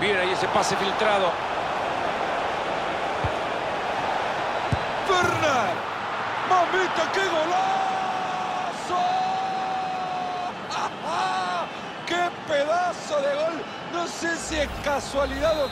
Bien ahí ese pase filtrado. Werner. ¡Mamita, qué golazo! ¡Qué pedazo de gol! No sé si es casualidad o